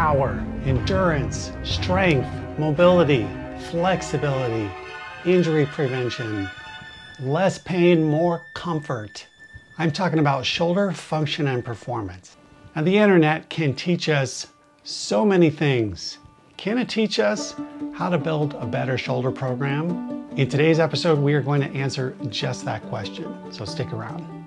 power, endurance, strength, mobility, flexibility, injury prevention, less pain, more comfort. I'm talking about shoulder function and performance. And the internet can teach us so many things. Can it teach us how to build a better shoulder program? In today's episode, we are going to answer just that question. So stick around.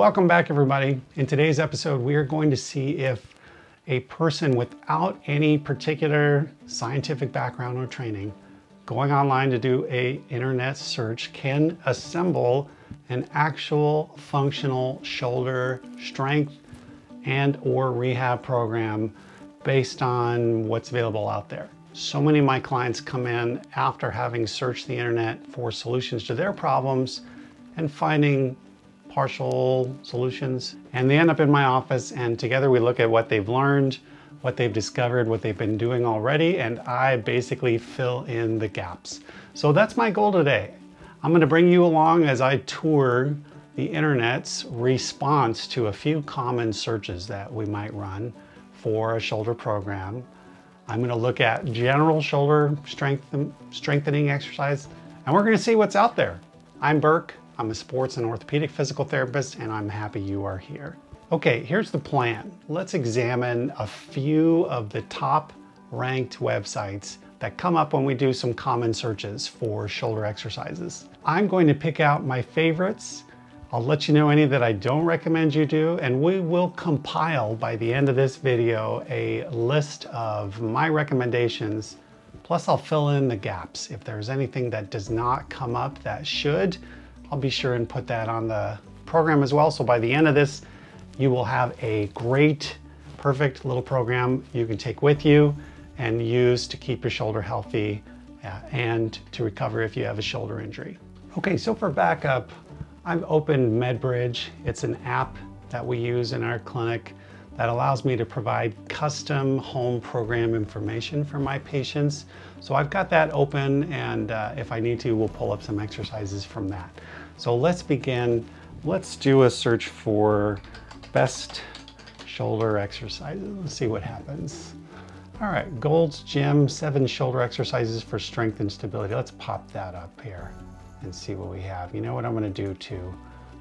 Welcome back everybody. In today's episode, we are going to see if a person without any particular scientific background or training going online to do a internet search can assemble an actual functional shoulder strength and or rehab program based on what's available out there. So many of my clients come in after having searched the internet for solutions to their problems and finding partial solutions. And they end up in my office and together we look at what they've learned, what they've discovered, what they've been doing already, and I basically fill in the gaps. So that's my goal today. I'm gonna bring you along as I tour the internet's response to a few common searches that we might run for a shoulder program. I'm gonna look at general shoulder strength, strengthening exercise, and we're gonna see what's out there. I'm Burke, I'm a sports and orthopedic physical therapist, and I'm happy you are here. Okay, here's the plan. Let's examine a few of the top ranked websites that come up when we do some common searches for shoulder exercises. I'm going to pick out my favorites. I'll let you know any that I don't recommend you do, and we will compile by the end of this video a list of my recommendations. Plus I'll fill in the gaps. If there's anything that does not come up that should, I'll be sure and put that on the program as well. So by the end of this, you will have a great, perfect little program you can take with you and use to keep your shoulder healthy uh, and to recover if you have a shoulder injury. Okay, so for backup, I've opened MedBridge. It's an app that we use in our clinic that allows me to provide custom home program information for my patients. So I've got that open and uh, if I need to, we'll pull up some exercises from that. So let's begin. Let's do a search for best shoulder exercises. Let's see what happens. All right, Gold's Gym, seven shoulder exercises for strength and stability. Let's pop that up here and see what we have. You know what I'm gonna do too?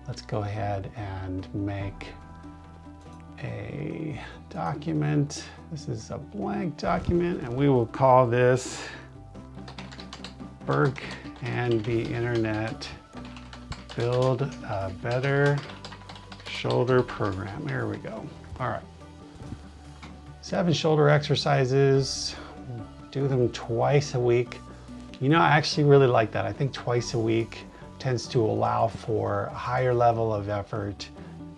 Let's go ahead and make a document. This is a blank document and we will call this Burke and the Internet build a better shoulder program. Here we go. All right. Seven shoulder exercises, do them twice a week. You know, I actually really like that. I think twice a week tends to allow for a higher level of effort,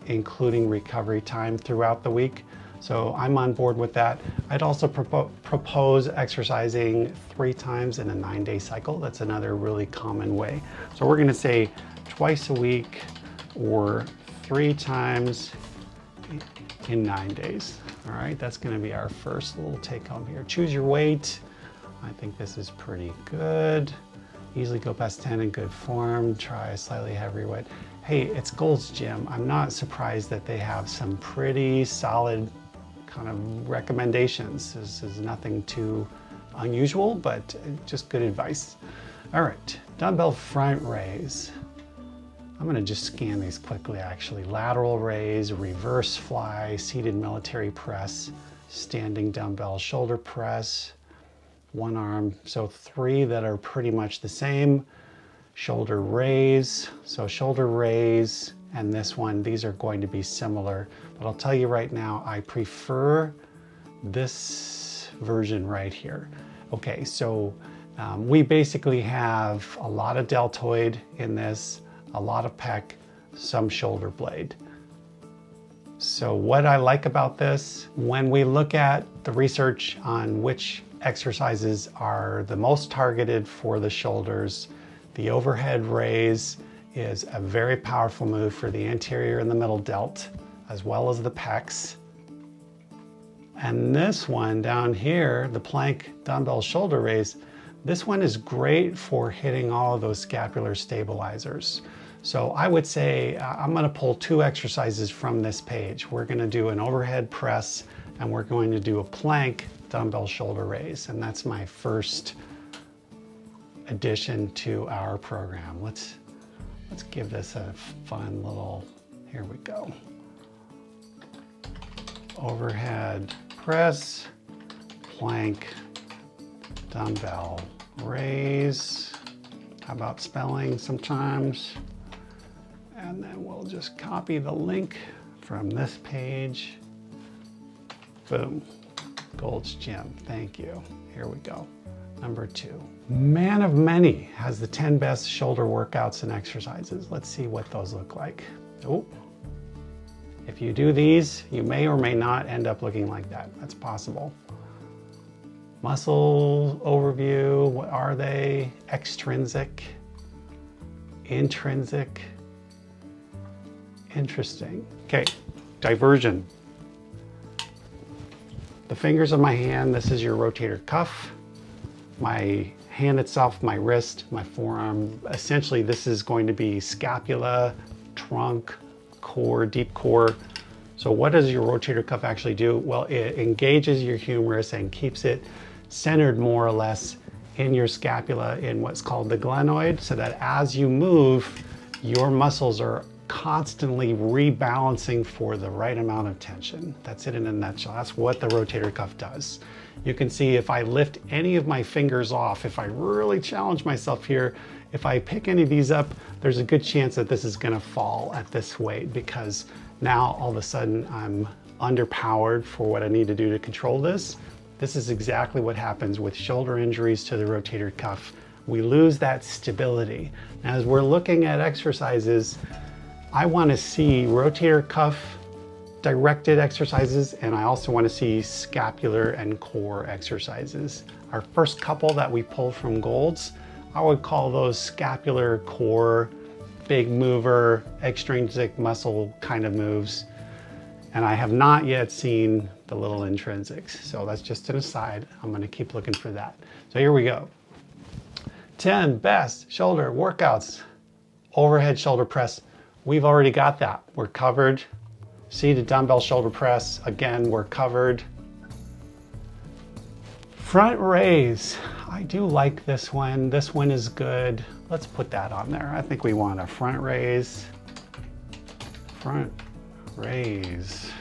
including recovery time throughout the week. So I'm on board with that. I'd also propo propose exercising three times in a nine day cycle. That's another really common way. So we're gonna say twice a week or three times in nine days. All right, that's gonna be our first little take home here. Choose your weight. I think this is pretty good. Easily go past 10 in good form. Try a slightly heavier weight. Hey, it's Gold's Gym. I'm not surprised that they have some pretty solid kind of recommendations. This is nothing too unusual, but just good advice. All right, dumbbell front raise. I'm gonna just scan these quickly actually. Lateral raise, reverse fly, seated military press, standing dumbbell shoulder press, one arm. So three that are pretty much the same. Shoulder raise, so shoulder raise, and this one, these are going to be similar. But I'll tell you right now, I prefer this version right here. Okay, so um, we basically have a lot of deltoid in this, a lot of pec, some shoulder blade. So what I like about this, when we look at the research on which exercises are the most targeted for the shoulders, the overhead raise is a very powerful move for the anterior and the middle delt, as well as the pecs. And this one down here, the plank dumbbell shoulder raise, This one is great for hitting all of those scapular stabilizers. So I would say uh, I'm gonna pull two exercises from this page. We're gonna do an overhead press and we're going to do a plank dumbbell shoulder raise. And that's my first addition to our program. Let's, let's give this a fun little, here we go. Overhead press, plank, dumbbell raise. How about spelling sometimes? And then we'll just copy the link from this page. Boom. Gold's Gym. Thank you. Here we go. Number two. Man of Many has the 10 best shoulder workouts and exercises. Let's see what those look like. Oh, if you do these, you may or may not end up looking like that. That's possible. Muscle overview, what are they? Extrinsic, intrinsic, interesting. Okay, diversion. The fingers of my hand, this is your rotator cuff. My hand itself, my wrist, my forearm, essentially this is going to be scapula, trunk, core, deep core. So what does your rotator cuff actually do? Well, it engages your humerus and keeps it centered more or less in your scapula in what's called the glenoid so that as you move, your muscles are constantly rebalancing for the right amount of tension. That's it in a nutshell. That's what the rotator cuff does. You can see if I lift any of my fingers off, if I really challenge myself here, if I pick any of these up, there's a good chance that this is gonna fall at this weight because now all of a sudden I'm underpowered for what I need to do to control this. This is exactly what happens with shoulder injuries to the rotator cuff. We lose that stability. As we're looking at exercises, I wanna see rotator cuff directed exercises and I also wanna see scapular and core exercises. Our first couple that we pulled from Gold's, I would call those scapular core, big mover, extrinsic muscle kind of moves. And I have not yet seen the little intrinsics. So that's just an aside. I'm gonna keep looking for that. So here we go. 10 best shoulder workouts. Overhead shoulder press. We've already got that. We're covered. Seated dumbbell shoulder press. Again, we're covered. Front raise. I do like this one. This one is good. Let's put that on there. I think we want a front raise. Front raise.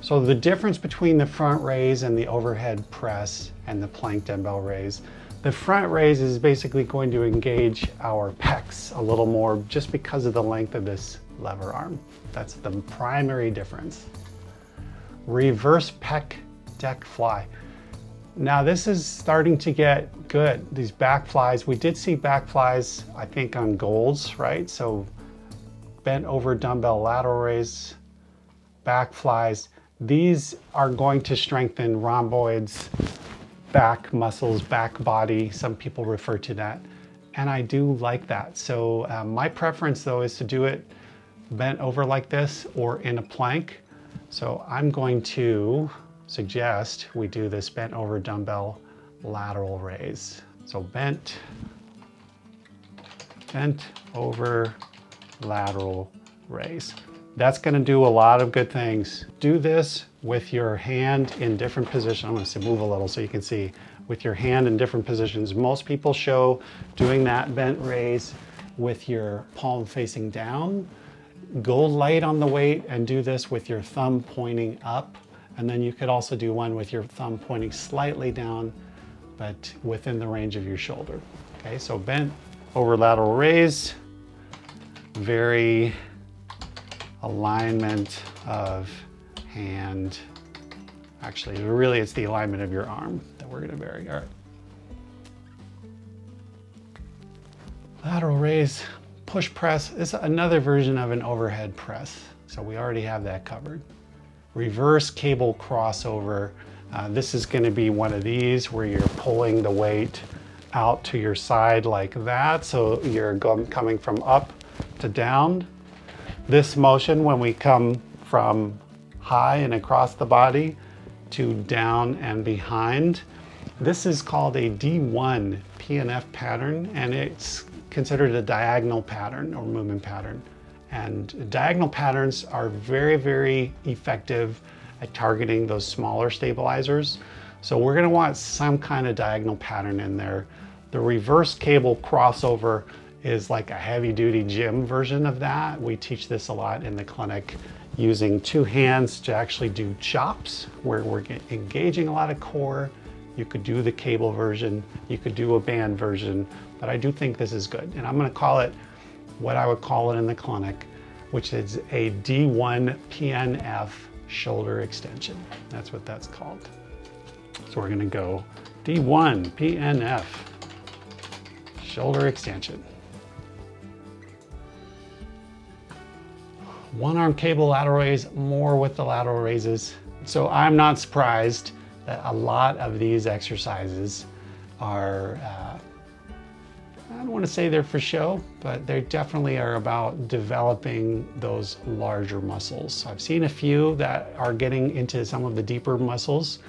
So the difference between the front raise and the overhead press and the plank dumbbell raise, the front raise is basically going to engage our pecs a little more just because of the length of this lever arm. That's the primary difference. Reverse pec deck fly. Now this is starting to get good. These back flies, we did see back flies, I think on Gold's, right? So bent over dumbbell lateral raise, back flies. These are going to strengthen rhomboids, back muscles, back body. Some people refer to that. And I do like that. So um, my preference though is to do it bent over like this or in a plank. So I'm going to suggest we do this bent over dumbbell lateral raise. So bent, bent over lateral raise. That's gonna do a lot of good things. Do this with your hand in different positions. I'm gonna say move a little so you can see. With your hand in different positions. Most people show doing that bent raise with your palm facing down. Go light on the weight and do this with your thumb pointing up. And then you could also do one with your thumb pointing slightly down, but within the range of your shoulder. Okay, so bent over lateral raise very alignment of hand. Actually, really it's the alignment of your arm that we're gonna vary. All right. Lateral raise, push press is another version of an overhead press. So we already have that covered. Reverse cable crossover. Uh, this is gonna be one of these where you're pulling the weight out to your side like that. So you're coming from up to down. This motion, when we come from high and across the body to down and behind, This is called a D1 PNF pattern and it's considered a diagonal pattern or movement pattern. And diagonal patterns are very, very effective at targeting those smaller stabilizers. So we're gonna want some kind of diagonal pattern in there. The reverse cable crossover is like a heavy duty gym version of that. We teach this a lot in the clinic using two hands to actually do chops where we're engaging a lot of core. You could do the cable version, you could do a band version, but I do think this is good. And I'm gonna call it what I would call it in the clinic, which is a D1 PNF shoulder extension. That's what that's called. So we're gonna go D1 PNF shoulder extension. One arm cable lateral raise, more with the lateral raises. So I'm not surprised that a lot of these exercises are, uh, I don't want to say they're for show, but they definitely are about developing those larger muscles. I've seen a few that are getting into some of the deeper muscles,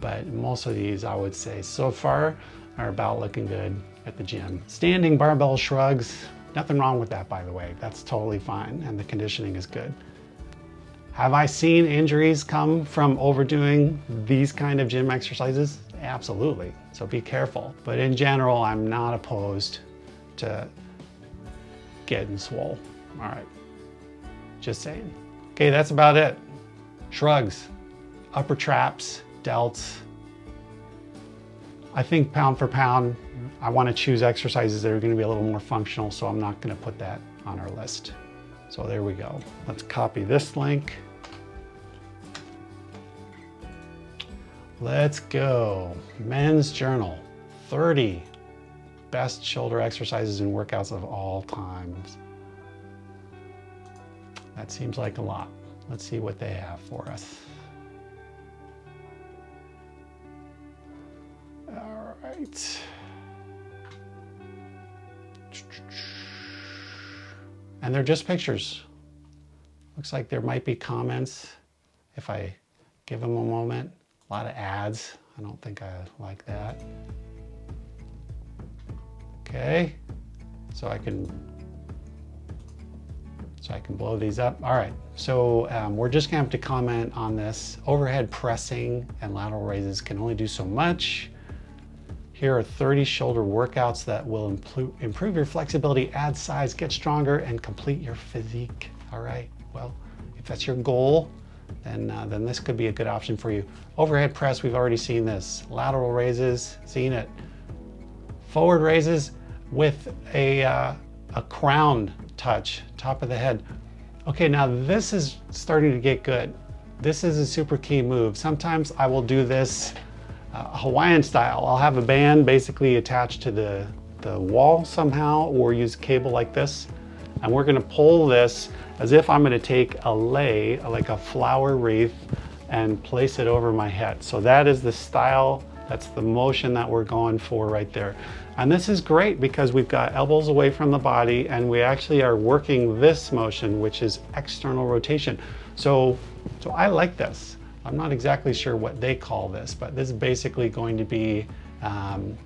but most of these I would say so far are about looking good at the gym. Standing barbell shrugs, Nothing wrong with that, by the way. That's totally fine, and the conditioning is good. Have I seen injuries come from overdoing these kind of gym exercises? Absolutely. So be careful. But in general, I'm not opposed to getting swole. All right. Just saying. Okay, that's about it. Shrugs, upper traps, delts. I think pound for pound, I want to choose exercises that are going to be a little more functional, so I'm not going to put that on our list. So there we go. Let's copy this link. Let's go. Men's Journal, 30 best shoulder exercises and workouts of all times. That seems like a lot. Let's see what they have for us. All right. And they're just pictures. Looks like there might be comments if I give them a moment. A lot of ads. I don't think I like that. Okay, so I can so I can blow these up. All right, so um, we're just gonna have to comment on this. Overhead pressing and lateral raises can only do so much. Here are 30 shoulder workouts that will improve your flexibility, add size, get stronger, and complete your physique. All right, well, if that's your goal, then, uh, then this could be a good option for you. Overhead press, we've already seen this. Lateral raises, seen it. Forward raises with a, uh, a crown touch, top of the head. Okay, now this is starting to get good. This is a super key move. Sometimes I will do this uh, Hawaiian style. I'll have a band basically attached to the, the wall somehow or use cable like this. And we're gonna pull this as if I'm gonna take a lei, like a flower wreath, and place it over my head. So that is the style, that's the motion that we're going for right there. And this is great because we've got elbows away from the body and we actually are working this motion, which is external rotation. So, so I like this. I'm not exactly sure what they call this, but this is basically going to be, um,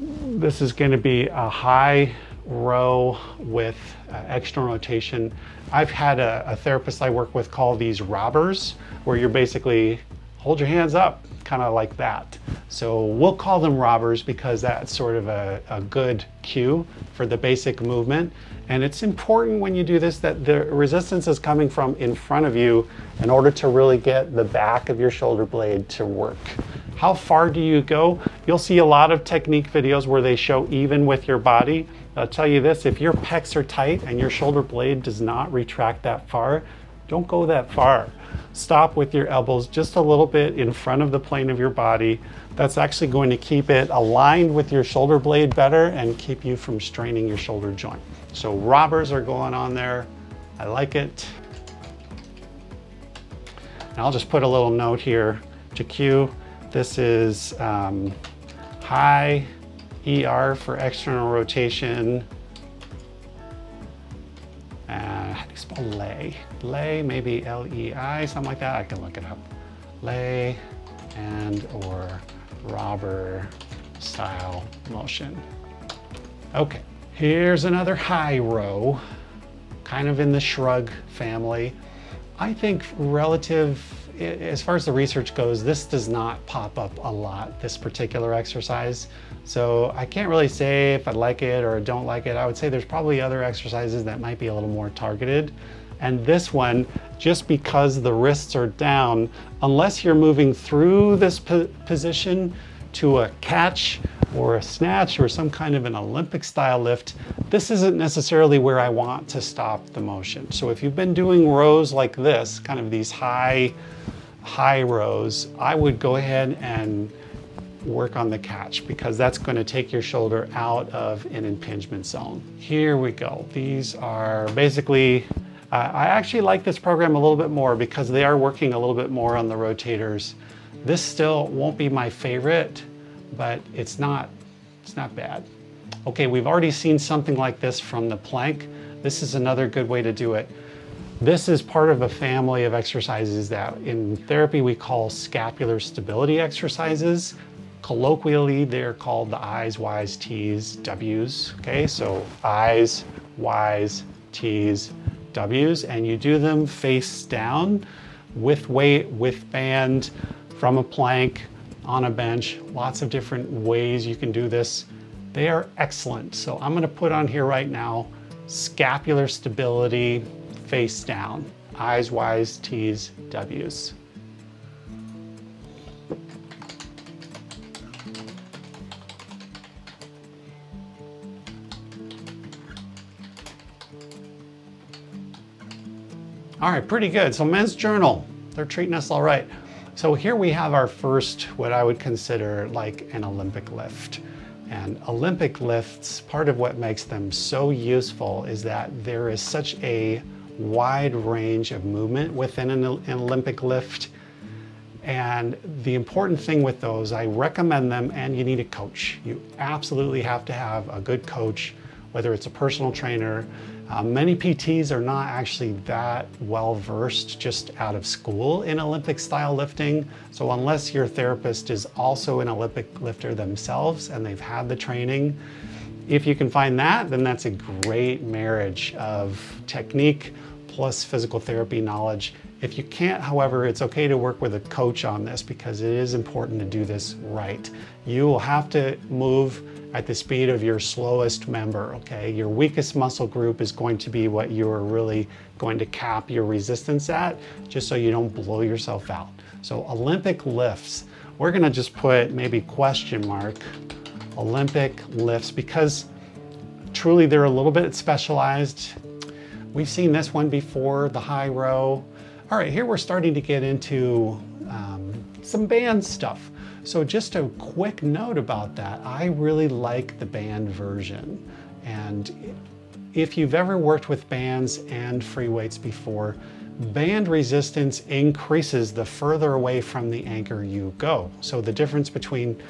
this is going to be a high row with uh, external rotation. I've had a, a, therapist I work with call these robbers, where you're basically hold your hands up, kind of like that. So we'll call them robbers because that's sort of a, a good cue for the basic movement. And it's important when you do this that the resistance is coming from in front of you in order to really get the back of your shoulder blade to work. How far do you go? You'll see a lot of technique videos where they show even with your body. I'll tell you this, if your pecs are tight and your shoulder blade does not retract that far, don't go that far. Stop with your elbows just a little bit in front of the plane of your body. That's actually going to keep it aligned with your shoulder blade better and keep you from straining your shoulder joint. So robbers are going on there. I like it. And I'll just put a little note here to cue. This is um, high ER for external rotation. Do you spell lei? Lei, maybe L-E-I, something like that. I can look it up. Lei, and or robber style motion. Okay, here's another high row, kind of in the shrug family. I think relative, as far as the research goes, this does not pop up a lot, this particular exercise. So I can't really say if I like it or don't like it. I would say there's probably other exercises that might be a little more targeted. And this one, just because the wrists are down, unless you're moving through this po position to a catch or a snatch or some kind of an Olympic style lift, this isn't necessarily where I want to stop the motion. So if you've been doing rows like this, kind of these high, high rows, I would go ahead and work on the catch because that's going to take your shoulder out of an impingement zone. Here we go. These are basically, uh, I actually like this program a little bit more because they are working a little bit more on the rotators. This still won't be my favorite, but it's not, it's not bad. Okay, we've already seen something like this from the plank. This is another good way to do it. This is part of a family of exercises that in therapy we call scapular stability exercises. Colloquially, they're called the I's, Y's, T's, W's. Okay, so I's, Y's, T's, W's, and you do them face down with weight, with band, from a plank, on a bench, lots of different ways you can do this. They are excellent. So I'm gonna put on here right now, scapular stability, face down, I's, Y's, T's, W's. All right, pretty good. So men's journal, they're treating us all right. So here we have our first, what I would consider like an Olympic lift. And Olympic lifts, part of what makes them so useful is that there is such a wide range of movement within an, an Olympic lift. And the important thing with those, I recommend them and you need a coach. You absolutely have to have a good coach, whether it's a personal trainer, uh, many PTs are not actually that well versed just out of school in Olympic style lifting. So unless your therapist is also an Olympic lifter themselves and they've had the training, if you can find that, then that's a great marriage of technique plus physical therapy knowledge. If you can't, however, it's okay to work with a coach on this because it is important to do this right. You will have to move at the speed of your slowest member, okay? Your weakest muscle group is going to be what you're really going to cap your resistance at, just so you don't blow yourself out. So Olympic lifts, we're gonna just put maybe question mark, Olympic lifts, because truly they're a little bit specialized. We've seen this one before, the high row. All right, here we're starting to get into um, some band stuff. So just a quick note about that, I really like the band version. And if you've ever worked with bands and free weights before, band resistance increases the further away from the anchor you go. So the difference between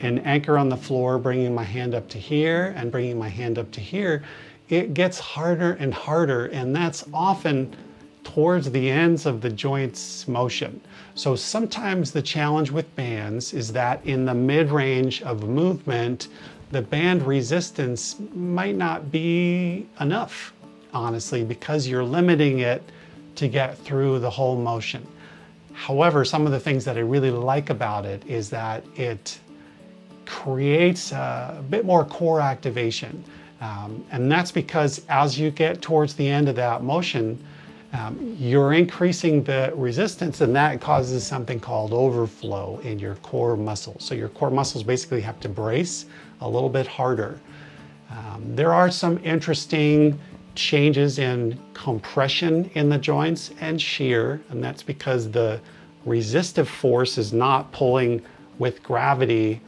an anchor on the floor, bringing my hand up to here and bringing my hand up to here, it gets harder and harder. And that's often towards the ends of the joint's motion. So sometimes the challenge with bands is that in the mid-range of movement, the band resistance might not be enough, honestly, because you're limiting it to get through the whole motion. However, some of the things that I really like about it is that it creates a bit more core activation. Um, and that's because as you get towards the end of that motion, um, you're increasing the resistance and that causes something called overflow in your core muscles. So your core muscles basically have to brace a little bit harder. Um, there are some interesting changes in compression in the joints and shear, and that's because the resistive force is not pulling with gravity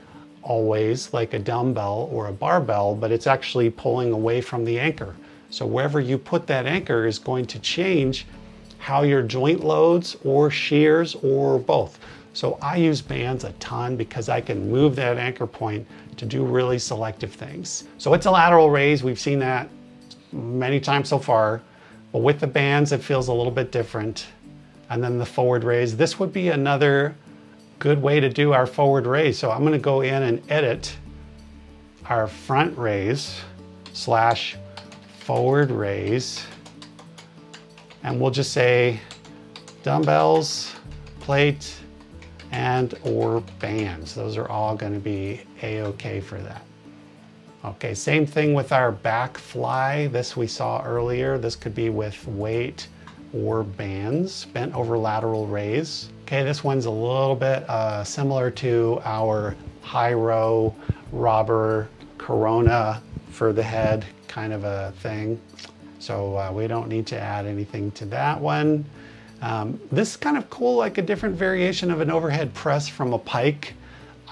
always like a dumbbell or a barbell, but it's actually pulling away from the anchor. So wherever you put that anchor is going to change how your joint loads or shears or both. So I use bands a ton because I can move that anchor point to do really selective things. So it's a lateral raise. We've seen that many times so far, but with the bands, it feels a little bit different. And then the forward raise, this would be another good way to do our forward raise. So I'm gonna go in and edit our front raise slash forward raise. And we'll just say dumbbells, plate, and or bands. Those are all gonna be a-okay for that. Okay, same thing with our back fly. This we saw earlier. This could be with weight or bands, bent over lateral raise. Okay, this one's a little bit uh, similar to our high row robber corona for the head kind of a thing. So uh, we don't need to add anything to that one. Um, this is kind of cool, like a different variation of an overhead press from a pike.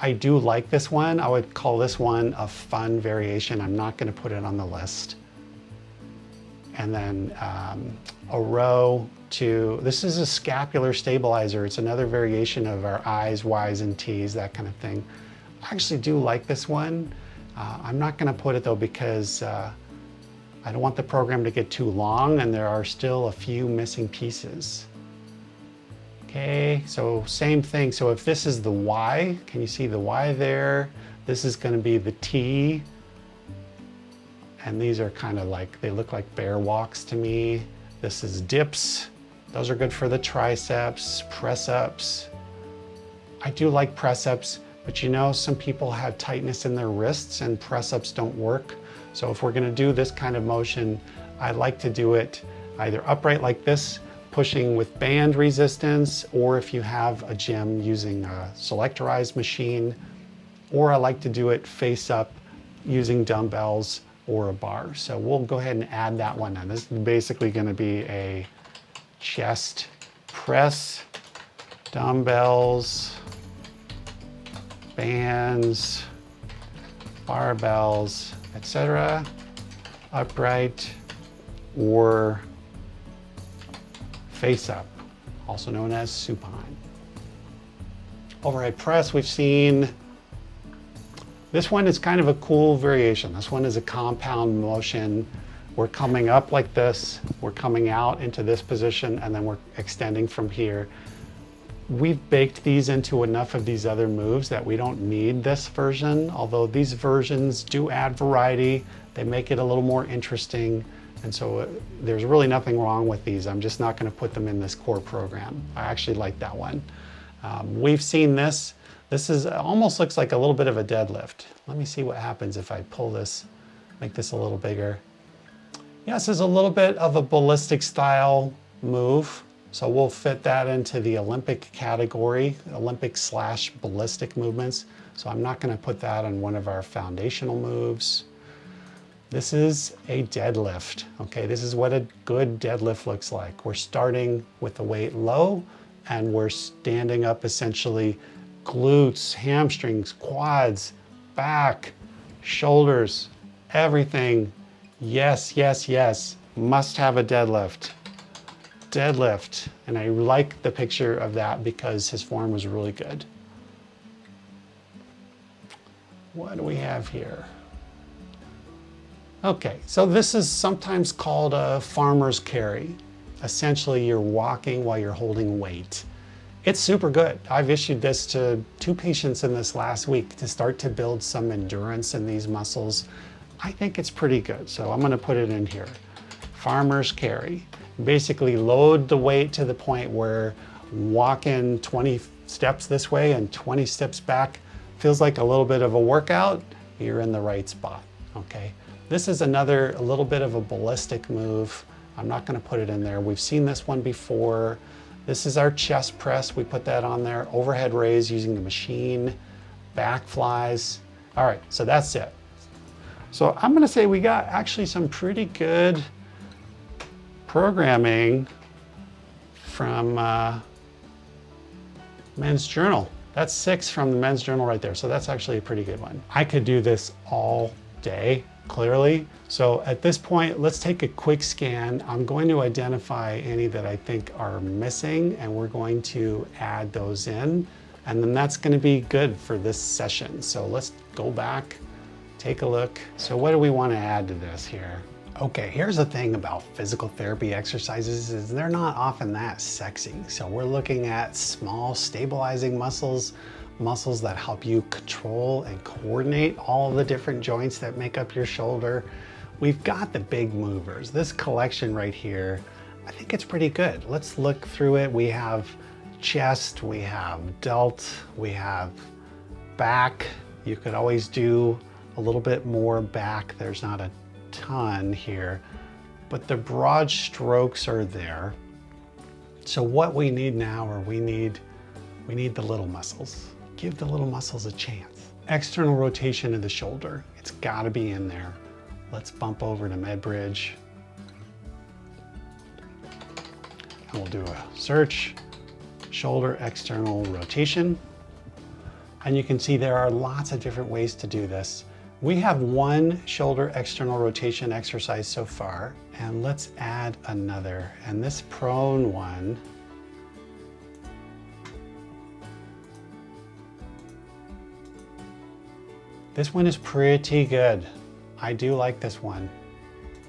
I do like this one. I would call this one a fun variation. I'm not gonna put it on the list. And then um, a row to, this is a scapular stabilizer. It's another variation of our I's, Y's, and T's, that kind of thing. I actually do like this one. Uh, I'm not gonna put it though because uh, I don't want the program to get too long and there are still a few missing pieces. Okay, so same thing. So if this is the Y, can you see the Y there? This is gonna be the T. And these are kind of like, they look like bear walks to me. This is dips. Those are good for the triceps, press ups. I do like press ups, but you know, some people have tightness in their wrists and press ups don't work. So if we're gonna do this kind of motion, I like to do it either upright like this pushing with band resistance, or if you have a gym using a selectorized machine, or I like to do it face up using dumbbells or a bar. So we'll go ahead and add that one in. This is basically gonna be a chest press, dumbbells, bands, barbells, etc. Upright or face up, also known as supine. Overhead press, we've seen this one is kind of a cool variation. This one is a compound motion. We're coming up like this, we're coming out into this position, and then we're extending from here. We've baked these into enough of these other moves that we don't need this version, although these versions do add variety. They make it a little more interesting. And so uh, there's really nothing wrong with these. I'm just not gonna put them in this core program. I actually like that one. Um, we've seen this. This is almost looks like a little bit of a deadlift. Let me see what happens if I pull this, make this a little bigger. This is a little bit of a ballistic style move. So we'll fit that into the Olympic category, Olympic slash ballistic movements. So I'm not gonna put that on one of our foundational moves. This is a deadlift, okay? This is what a good deadlift looks like. We're starting with the weight low and we're standing up essentially glutes, hamstrings, quads, back, shoulders, everything. Yes, yes, yes, must have a deadlift. Deadlift, and I like the picture of that because his form was really good. What do we have here? Okay, so this is sometimes called a farmer's carry. Essentially, you're walking while you're holding weight. It's super good. I've issued this to two patients in this last week to start to build some endurance in these muscles. I think it's pretty good, so I'm gonna put it in here. Farmer's carry. Basically load the weight to the point where walking 20 steps this way and 20 steps back feels like a little bit of a workout, you're in the right spot, okay? This is another, a little bit of a ballistic move. I'm not gonna put it in there. We've seen this one before. This is our chest press. We put that on there. Overhead raise using the machine, back flies. All right, so that's it. So I'm gonna say we got actually some pretty good programming from uh, Men's Journal. That's six from the Men's Journal right there. So that's actually a pretty good one. I could do this all day clearly. So at this point, let's take a quick scan. I'm going to identify any that I think are missing and we're going to add those in. And then that's gonna be good for this session. So let's go back, take a look. So what do we wanna add to this here? Okay, here's the thing about physical therapy exercises is they're not often that sexy. So we're looking at small stabilizing muscles, muscles that help you control and coordinate all the different joints that make up your shoulder. We've got the big movers. This collection right here, I think it's pretty good. Let's look through it. We have chest, we have delt, we have back. You could always do a little bit more back. There's not a ton here, but the broad strokes are there. So what we need now are we need, we need the little muscles. Give the little muscles a chance. External rotation of the shoulder. It's gotta be in there. Let's bump over to MedBridge. And we'll do a search, shoulder external rotation. And you can see there are lots of different ways to do this. We have one shoulder external rotation exercise so far, and let's add another. And this prone one, this one is pretty good. I do like this one.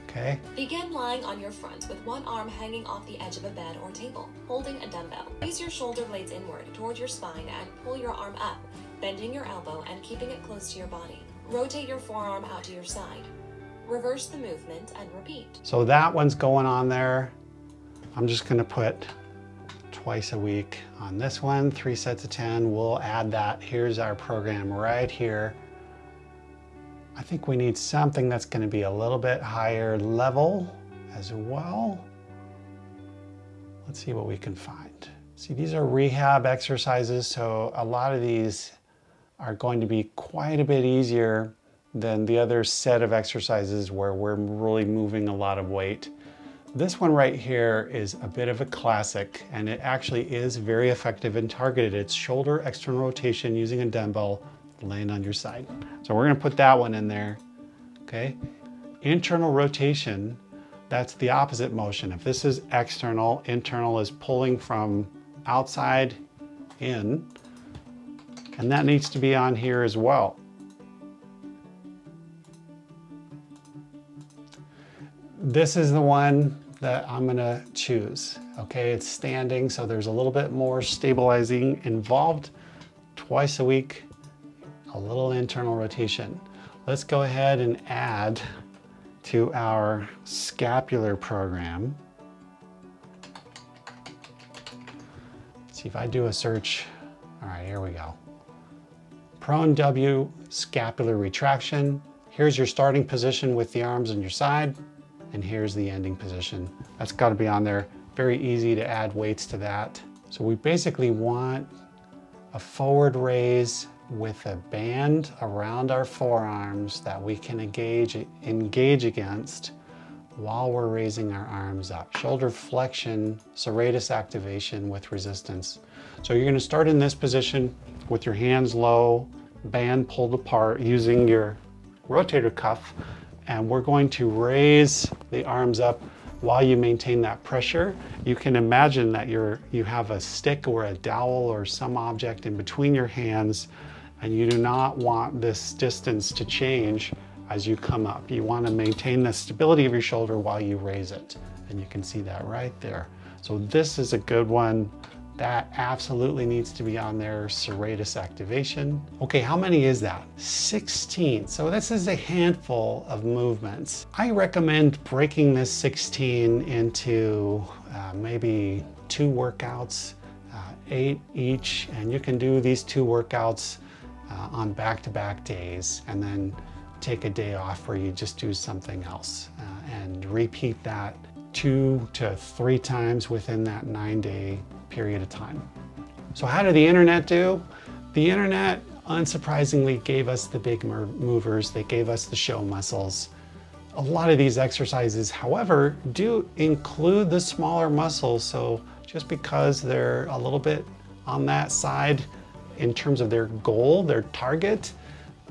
Okay. Begin lying on your front with one arm hanging off the edge of a bed or table, holding a dumbbell. Raise your shoulder blades inward toward your spine and pull your arm up, bending your elbow and keeping it close to your body. Rotate your forearm out to your side. Reverse the movement and repeat. So that one's going on there. I'm just gonna put twice a week on this one, three sets of 10. We'll add that. Here's our program right here. I think we need something that's going to be a little bit higher level as well. Let's see what we can find. See, these are rehab exercises, so a lot of these are going to be quite a bit easier than the other set of exercises where we're really moving a lot of weight. This one right here is a bit of a classic and it actually is very effective and targeted. It's shoulder external rotation using a dumbbell laying on your side. So we're gonna put that one in there, okay? Internal rotation, that's the opposite motion. If this is external, internal is pulling from outside in, and that needs to be on here as well. This is the one that I'm gonna choose. Okay, it's standing, so there's a little bit more stabilizing involved twice a week a little internal rotation. Let's go ahead and add to our scapular program. see if I do a search. All right, here we go. Prone W, scapular retraction. Here's your starting position with the arms on your side, and here's the ending position. That's gotta be on there. Very easy to add weights to that. So we basically want a forward raise with a band around our forearms that we can engage, engage against while we're raising our arms up. Shoulder flexion, serratus activation with resistance. So you're gonna start in this position with your hands low, band pulled apart using your rotator cuff, and we're going to raise the arms up while you maintain that pressure. You can imagine that you're, you have a stick or a dowel or some object in between your hands and you do not want this distance to change as you come up. You want to maintain the stability of your shoulder while you raise it. And you can see that right there. So this is a good one. That absolutely needs to be on there serratus activation. Okay, how many is that? 16. So this is a handful of movements. I recommend breaking this 16 into uh, maybe two workouts, uh, eight each, and you can do these two workouts uh, on back-to-back days and then take a day off where you just do something else uh, and repeat that two to three times within that nine day period of time. So how did the internet do? The internet unsurprisingly gave us the big movers, they gave us the show muscles. A lot of these exercises, however, do include the smaller muscles. So just because they're a little bit on that side in terms of their goal, their target,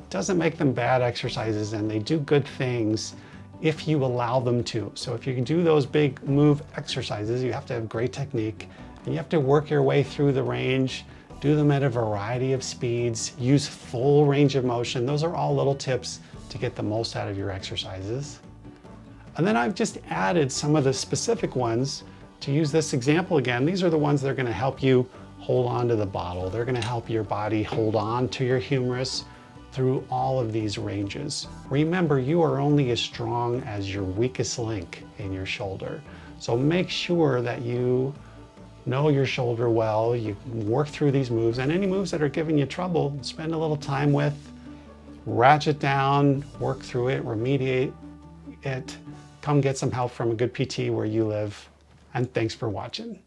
doesn't make them bad exercises and they do good things if you allow them to. So if you can do those big move exercises, you have to have great technique and you have to work your way through the range, do them at a variety of speeds, use full range of motion. Those are all little tips to get the most out of your exercises. And then I've just added some of the specific ones to use this example again. These are the ones that are gonna help you hold on to the bottle. They're gonna help your body hold on to your humerus through all of these ranges. Remember, you are only as strong as your weakest link in your shoulder. So make sure that you know your shoulder well, you work through these moves, and any moves that are giving you trouble, spend a little time with, ratchet down, work through it, remediate it, come get some help from a good PT where you live, and thanks for watching.